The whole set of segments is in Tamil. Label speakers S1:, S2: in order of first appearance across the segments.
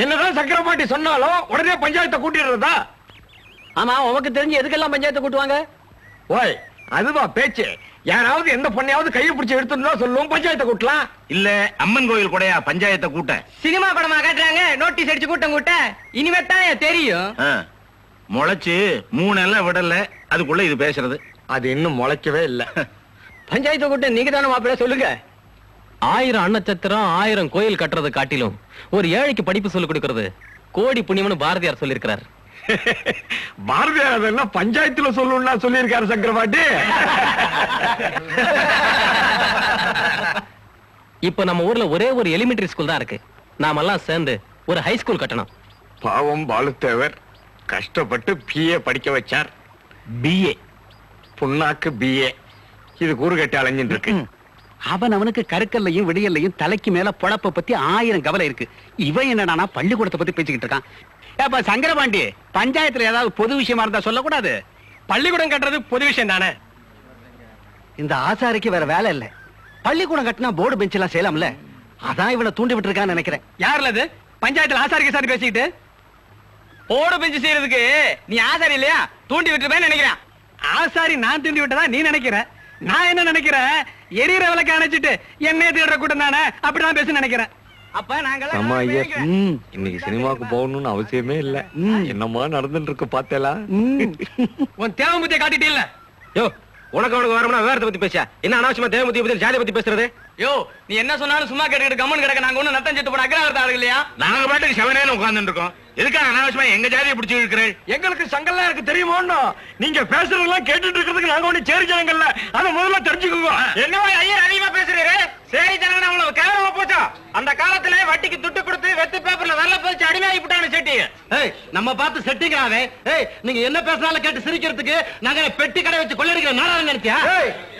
S1: என்னதான் சக்கரபாட்டி சொன்னாலும் உடனே பஞ்சாயத்தை கூட்டிடுறதா?
S2: ஆமா உனக்கு தெரிஞ்சு எதுக்கெல்லாம் பஞ்சாயத்தை கூட்டுவாங்க?
S1: ஓய் அதுதான் பேச்சு. யாராவது எந்த பொண்ணையாவது கையை பிடிச்சி எடுத்துருந்தா சொல்லுவோம் பஞ்சாயத்தை கூட்டலாம்?
S3: இல்ல அம்மன் கோயில் கூடயா பஞ்சாயத்தை கூட்ட?
S2: சினிமா படமா காட்டுறாங்க நோட்டீஸ் அடிச்சு கூட்டம் கூட்ட. இனிமே தான் தெரியும்.
S3: ஆ. முளைச்சு மூணு எல்லாம் விடல அதுக்குள்ள இது பேசுறது.
S1: அது இன்னும் முளைக்கவே இல்ல.
S2: பஞ்சாயத்து கூட்டம் நீங்க தானே மாப்பிள்ள சொல்லுங்க.
S4: ஆயிரம் அன்னச்சத்திரம் ஆயிரம் கோயில் கட்டுறது காட்டிலும் ஒரு ஏழைக்கு படிப்பு சொல்லிக் கொடுக்கறது. கோடி புண்ணியம்னு பாரதியார் சொல்லியிருக்கிறார்.
S1: பாரதியார் அதெல்லாம் பஞ்சாயத்துல சொல்லணும்னா சொல்லியிருக்காரு சக்கரபாட்டி.
S4: இப்ப நம்ம ஊர்ல ஒரே ஒரு எலிமெண்டரி ஸ்கூல் தான் இருக்கு. நாமெல்லாம் சேர்ந்து ஒரு ஹை ஸ்கூல் கட்டணும்.
S1: பாவம் பாலுத்தேவர் கஷ்டப்பட்டு பிஏ படிக்க வச்சார்.
S3: பிஏ
S1: புண்ணாக்கு பிஏ இது கூறு கட்டி அலைஞ்சிட்டு இருக்கு.
S5: அவன் அவனுக்கு கருக்கல்லையும் விடியல்லையும் தலைக்கு மேல பொழப்ப பத்தி ஆயிரம் கவலை இருக்கு. இவன் என்னடானா பள்ளிக்கூடத்தை பத்தி பேசிக்கிட்டு இருக்கான். ஏப்பா சங்கரபாண்டி பஞ்சாயத்துல ஏதாவது பொது விஷயமா இருந்தா சொல்லக்கூடாது?
S2: பள்ளிக்கூடம் கட்டுறது பொது விஷயம் தானே?
S5: இந்த ஆசாரிக்கு வேற வேலை இல்ல. பள்ளிக்கூடம் கட்டினா போர்டு பெஞ்ச் எல்லாம் செய்யலாம்ல. அதான் இவனை தூண்டி விட்டு இருக்கான்னு நினைக்கிறேன்.
S2: யாருல அது? பஞ்சாயத்துல ஆசாரிக்கு சார் பேசிக்கிட்டு? போர்டு பெஞ்சு செய்யறதுக்கு நீ ஆசாரி இல்லையா? தூண்டி விட்டுருப்பேன்னு நினைக்கிறேன். ஆசாரி நான் தூண்டி விட்டதா நீ நினைக்கிற? நான் என்ன நினைக்கிறேன் எரியற விளக்க அணைச்சிட்டு என்னைய தேடுற கூட்டம் தானே? அப்படிதான் பேச நினைக்கிறேன். அப்ப
S1: ஆமா ஐயா
S2: நாங்க
S1: இன்னைக்கு சினிமாவுக்கு போகணும்னு அவசியமே இல்ல. என்னமா நடந்துட்டு இருக்கு பார்த்தேலா
S2: உன் தேவமுத்திய காட்டிட்டே இல்ல.
S4: யோ உனக்கு அவனுக்கு வரமுன்னா வேறத பத்தி பேச என்ன அனாவசியமா தேவமூர்த்தி பத்தி ஜாதி பத்தி பேசுறது?
S2: யோ நீ என்ன சொன்னாலும் சும்மா கேட்டுக்கிட்டு கம்மன் கிடக்க நாங்க ஒண்ணு நத்தம் செத்து போன அக்ரஹாரத்த ஆளு இல்லையா?
S3: நாங்க பாட்டுக்கு செவனேன்னு உட்கார்ந்துட்டு இருக்கோம் எதுக்காக அனாவசியமா எங்க ஜாதியை பிடிச்சி இருக்கிறேன்
S1: எங்களுக்கு சங்கல்லாம் இருக்கு தெரியுமோன்னு? நீங்க பேசுறதெல்லாம் கேட்டுட்டு இருக்கிறதுக்கு நாங்க ஒண்ணு சேரி ஜனங்கள்ல. அதை முதல்ல தெரிஞ்சுக்குவோம்
S2: என்னவா ஐயர் அதிகமா பேசுறீரு சரி ஜனங்க அவ்வளவு கேவலமா போச்சா? அந்த காலத்துல வட்டிக்கு துட்டு கொடுத்து வெத்து பேப்பர்ல வெள்ள பதிச்சு அடிமையாகி விட்டானு செட்டி.
S5: ஏய் நம்ம பார்த்து செட்டிங்கிறாவே ஏய் நீங்க என்ன பேசினாலும் கேட்டு சிரிக்கிறதுக்கு நாங்க பெட்டி கடை வச்சு கொள்ளடிக்கிற நாடகம் நினைச்சியா?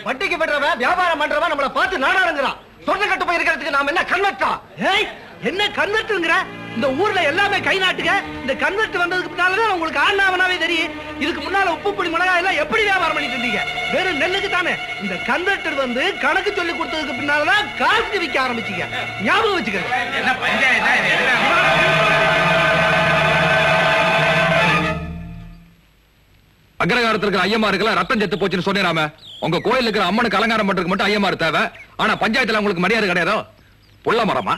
S5: வட்டிக்கு பெற்றவன் வியாபாரம் பண்றவன் நம்மள பார்த்து நாடகங்கிறான் சொந்த கட்டு போய் இருக்கிறதுக்கு நாம என்ன கன்வெர்ட்டா ஏய் என்ன கன்வெர்ட்டுங்கிற இந்த ஊர்ல எல்லாமே கை நாட்டுக இந்த கன்வெர்ட் வந்ததுக்கு பின்னாலதான் உங்களுக்கு ஆனாவனாவே தெரியும். இதுக்கு முன்னால உப்பு பொடி மிளகாய் எல்லாம் எப்படி வியாபாரம் பண்ணிட்டு இருந்தீங்க? வெறும் நெல்லுக்கு தானே. இந்த கன்வெர்ட்டர் வந்து கணக்கு சொல்லி கொடுத்ததுக்கு பின்னாலதான் காசுக்கு விற்க ஆரம்பிச்சீங்க. ஞாபகம்
S3: என்ன?
S6: அக்ரகாரத்துல இருக்கிற ஐயமாருக்கெல்லாம் ரத்தம் செத்து போச்சுன்னு சொன்னேராம உங்க கோயில் இருக்கிற அம்மனுக்கு அலங்காரம் பண்றதுக்கு மட்டும் ஐயமாரு தேவை. ஆனா பஞ்சாயத்துல உங்களுக்கு மரியாதை கிடையாதோ? புள்ள மரமா?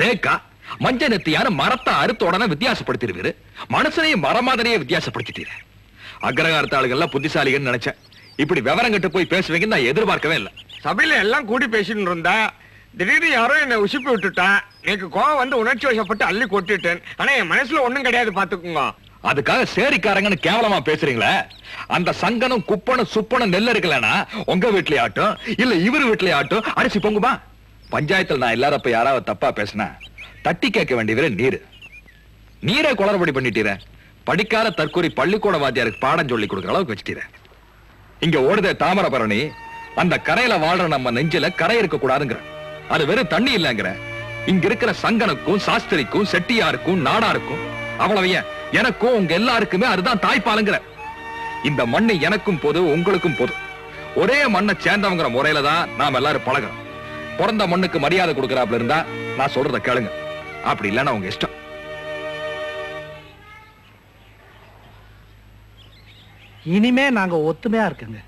S6: தேக்கா? மஞ்ச நெத்தியான மரத்தை அறுத்த உடனே வித்தியாசப்படுத்திடுவீரு. மனுஷனையும் மரமாதனையே வித்தியாசப்படுத்திட்டீரு. அக்ரகாரத்த ஆளுகள்லாம் புத்திசாலிகள்னு நினைச்சேன். இப்படி விவரம் கட்டு போய் பேசுவீங்கன்னு நான் எதிர்பார்க்கவே இல்லை.
S1: சபையில எல்லாம் கூடி பேசிட்டு இருந்தா திடீர்னு யாரோ என்னை உசுப்பி விட்டுட்டா எனக்கு கோவம் வந்து உணர்ச்சி வசப்பட்டு அள்ளி கொட்டிட்டேன். ஆனா என் மனசுல ஒண்ணும் கிடையாது பாத்துக்குங்க.
S6: அதுக்காக சேரிக்காரங்கன்னு கேவலமா பேசுறீங்களே? அந்த சங்கனும் குப்பனும் சுப்பனும் நெல் இருக்கலனா உங்க வீட்லயே ஆட்டும் இல்ல இவர் வீட்லயே ஆட்டும் அரிசி பொங்குமா? பஞ்சாயத்துல நான் எல்லாரும் இப்ப யாராவது தப்பா பேசினா? தட்டி கேட்க வேண்டியவரே நீரு. நீரே குளறுபடி பண்ணிட்டீரேன் படிக்காத தற்கொலை பள்ளிக்கூட வாத்தியாருக்கு பாடம் சொல்லி கொடுக்குற அளவுக்கு வச்சுட்டீரேன் இங்க ஓடுத தாமரபரணி அந்த கரையில வாழ்ற நம்ம நெஞ்சில கரை இருக்க கூடாதுங்கிற. அது வெறும் தண்ணி இல்லங்கிற. இங்க இருக்கிற சங்கனுக்கும் சாஸ்திரிக்கும் செட்டியாருக்கும் நாடாருக்கும் அவ்வளவு ஏன்? எனக்கும் உங்க எல்லாருக்குமே அதுதான் தாய்ப்பாலுங்கிற. இந்த மண்ணு எனக்கும் போது உங்களுக்கும் போது. ஒரே மண்ணை சேர்ந்தவங்கிற முறையில தான் நாம எல்லாரும் பழகிறோம். பிறந்த மண்ணுக்கு மரியாதை கொடுக்கறாப்புல இருந்தா நான் சொல்றத கேளுங்க. அப்படி இல்லைன்னா உங்க இஷ்டம்.
S5: இனிமே நாங்க ஒத்துமையா இருக்குங்க.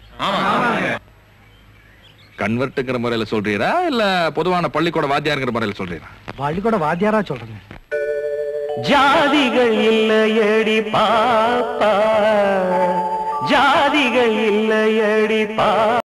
S6: கன்வெர்ட்டுங்கிற முறையில சொல்றீரா? இல்ல பொதுவான பள்ளிக்கூட வாத்தியாருங்கிற முறையில சொல்றீரா?
S5: பள்ளிக்கூட வாத்தியாரா சொல்றேங்க.
S2: ஜாதிகள் இல்லையடி பாப்பா. ஜாதிகள் இல்லையடி பா